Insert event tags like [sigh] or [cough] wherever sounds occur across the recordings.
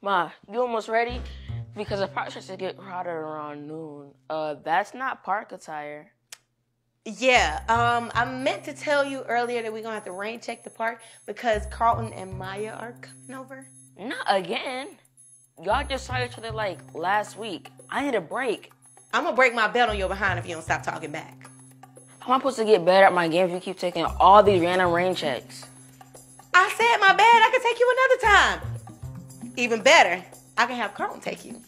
Ma, you almost ready? Because the park starts to get crowded around noon. Uh, that's not park attire. Yeah, um, I meant to tell you earlier that we're gonna have to rain check the park because Carlton and Myah are coming over. Not again. Y'all just saw each other like last week. I need a break. I'm gonna break my belt on your behind if you don't stop talking back. How am I supposed to get better at my game if you keep taking all these random rain checks? I said my bad. I can take you another time. Even better, I can have Carlton take you.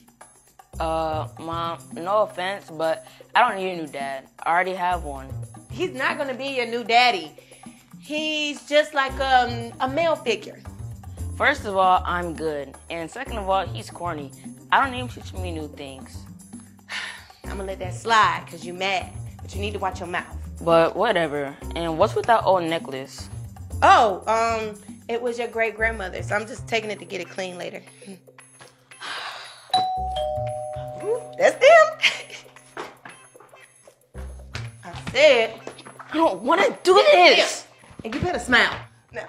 Uh, mom, no offense, but I don't need a new dad. I already have one. He's not gonna be your new daddy. He's just like um, a male figure. First of all, I'm good. And second of all, he's corny. I don't need him teaching me new things. [sighs] I'm gonna let that slide because you're mad, but you need to watch your mouth. But whatever. And what's with that old necklace? Oh, um, it was your great grandmother, so I'm just taking it to get it clean later. [sighs] That's them. I said, I don't want to do this. and you better smile. Now,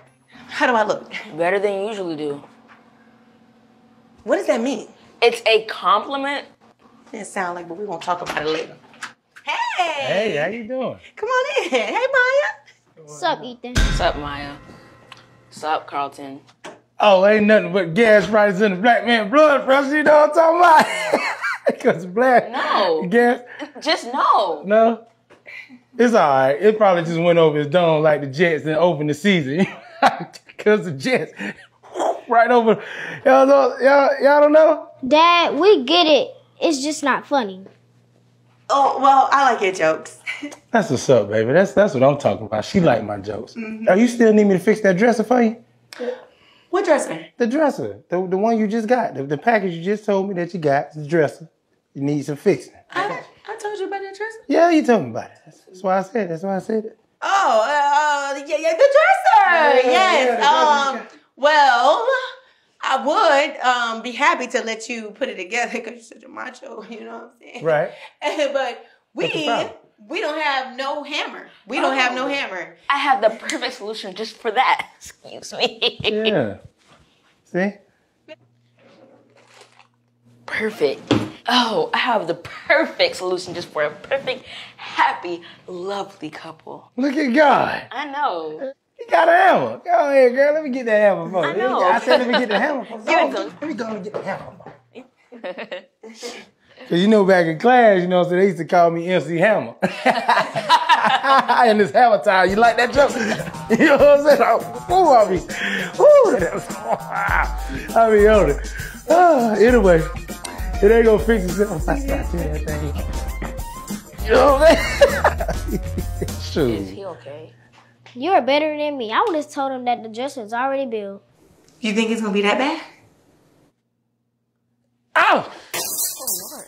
how do I look? Better than you usually do. What does that mean? It's a compliment. It sound like, but we won't talk about it later. Hey, Hey, how you doing? come on in. Hey, Myah. Sup, Ethan? What's up, Myah? What's up, Carlton? Oh, ain't nothing but gas prices in the black man blood pressure. You know what I'm talking about? [laughs] Because black No. gas. Just no. No, it's all right. It probably just went over his dome like the Jets and opened the season. [laughs] Because the Jets [laughs] right over. Y'all know? Y'all, y'all don't know? Dad, we get it. It's just not funny. Oh, well, I like your jokes. [laughs] That's what's up, baby. That's that's what I'm talking about. She like my jokes. Oh, you still need me to fix that dresser for you? What dresser? The dresser, the, the one you just got, the, the package you just told me that you got, the dresser. You need some fixing. I, I told you about that dresser. Yeah, you told me about it. That's, that's why I said. it. That's why I said it. Oh, uh, uh, yeah, yeah, the dresser. yeah, yes. yeah, the um, well, I would um be happy to let you put it together because you're such a macho. [laughs] You know what I'm saying? Right. [laughs] but we we don't have no hammer. We don't have no Oh. hammer. I have the perfect solution just for that. [laughs] Excuse me. Yeah. See? Perfect. Oh, I have the perfect solution just for a perfect, happy, lovely couple. Look at God. I know. He got a hammer. Go ahead, girl. Let me get that hammer for you. I know. I said let me get the hammer for Give it to him. Let me go and get the hammer. [laughs] Cause you know back in class, you know, so they used to call me MC Hammer. [laughs] and this hammer time, you like that joke? [laughs] you know what I'm saying? Oh, ooh, I mean, ooh, that was, I mean, on it. [sighs] Anyway, it ain't gonna fix itself if I start doing that thing. You know what I'm saying? Is he okay? You're better than me. I would have told him that the dresser's already built. You think it's gonna be that bad? Ow! Oh,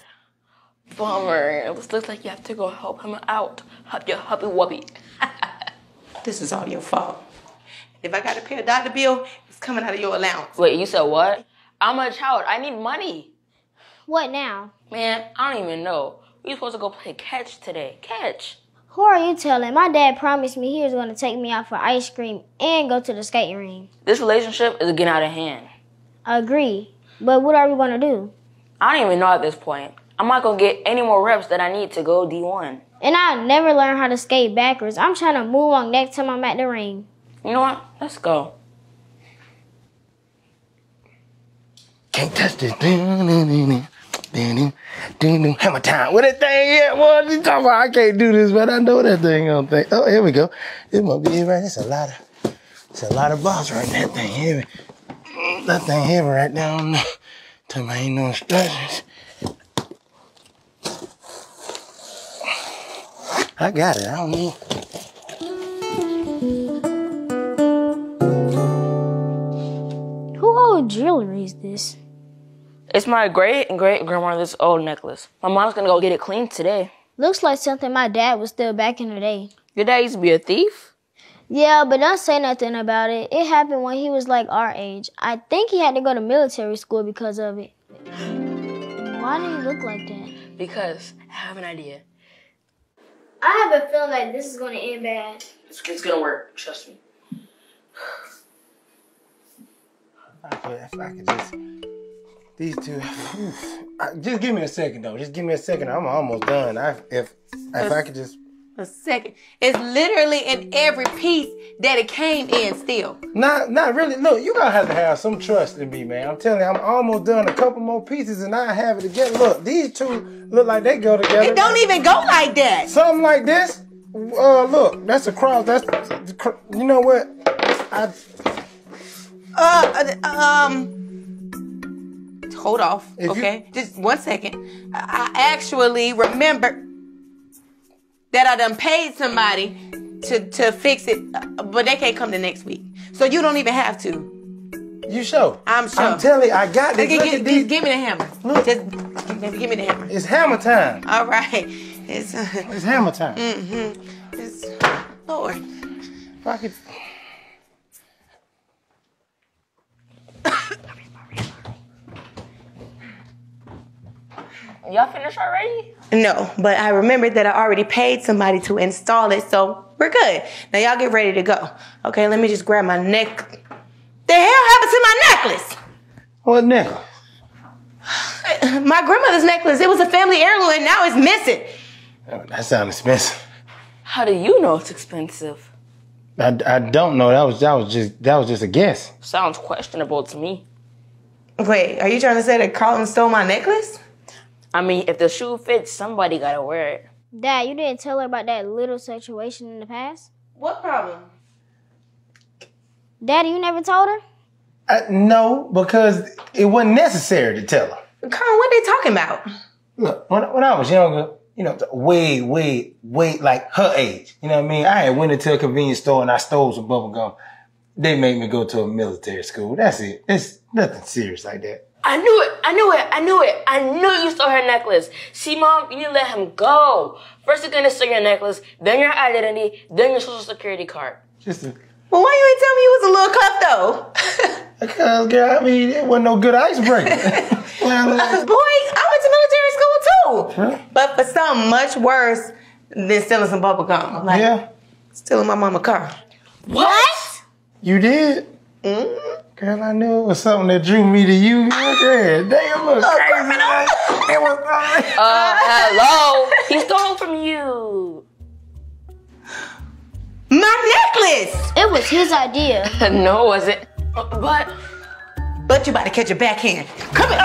Bummer. It looks looks like you have to go help him out. Help your hubby wubby. [laughs] This is all your fault. If I got to pay a doctor bill, it's coming out of your allowance. Wait, you said what? I'm a child. I need money. What now? Man, I don't even know. We supposed to go play catch today. Catch. Who are you telling? My dad promised me he was going to take me out for ice cream and go to the skating rink. This relationship is getting out of hand. Agree. But what are we going to do? I don't even know at this point. I'm not gonna get any more reps that I need to go D1. And I never learned how to skate backwards. I'm trying to move on next time I'm at the ring. You know what? Let's go. Can't touch this. Hammer time. What that thing yet? What you talking about? I can't do this, but I know that thing think. Oh, here we go. This must be it right. It's a lot of, it's a lot of balls right that thing. Heavy. That thing heavy right down. Tell me ain't no instructions. I got it. I don't need. Who old jewelry is this? It's my great and great grandmother's old necklace. My mom's gonna go get it cleaned today. Looks like something my dad was still back in the day. Your dad used to be a thief? Yeah, but don't say nothing about it. It happened when he was like our age. I think he had to go to military school because of it. Why do you look like that? Because I have an idea. I have a feeling like this is going to end bad. It's, it's gonna work, trust me. If I could just These two. [sighs] Just give me a second though. Just give me a second. I'm almost done. I if if I could just A second. It's literally in every piece that it came in still. not not really. Look, you gotta have to have some trust in me, man. I'm telling you, I'm almost done. A couple more pieces and I have it together. Look, these two look like they go together. It don't even go like that. Something like this. Uh, look, that's a cross. That's you know what? I Uh, uh, um. Hold off, If you- okay? Just one second. I actually remember that I done paid somebody to to fix it, uh, but they can't come the next week. So you don't even have to. you show. I'm sure. I'm telling you, I got this. Give, Look give- me the hammer. Look. Just give, give me the hammer. It's hammer time. All right. It's, uh, It's hammer time. it's Lord. If I could- Y'all finished already? No, but I remembered that I already paid somebody to install it, so we're good. Now y'all get ready to go. Okay, let me just grab my neck. The hell happened to my necklace? What nickel? [sighs] My grandmother's necklace. It was a family heirloom, and now it's missing. Oh, that sounds expensive. How do you know it's expensive? I, I don't know. That was that was just that was just a guess. Sounds questionable to me. Wait, are you trying to say that Carlton stole my necklace? I mean, if the shoe fits, somebody gotta wear it. Dad, you didn't tell her about that little situation in the past? What problem? Daddy, you never told her? I, no, because it wasn't necessary to tell her. Carl, what they talking about? Look, when, when I was younger, you know, way, way, way, like her age. You know what I mean? I had went into a convenience store and I stole some bubble gum. They made me go to a military school. That's it. It's nothing serious like that. I knew it. I knew it. I knew it. I knew you stole her necklace. See, mom, you need to let him go. First, you're gonna steal your necklace, then your identity, then your social security card. Just a, Well, why you ain't tell me you was a little cuff though? [laughs] because, girl, I mean, it wasn't no good icebreaker. [laughs] [laughs] well, uh, Boy, I went to military school too. Huh? But for something much worse than stealing some bubble gum. Like yeah, stealing my mama car. What? you did. Mm-hmm. Girl, I knew it was something that drew me to you. Yeah, damn, look crazy. man. It was. Uh, hello. He stole from you. My necklace! It was his idea. [laughs] no, was it? Uh, But But you about to catch a backhand. Come here.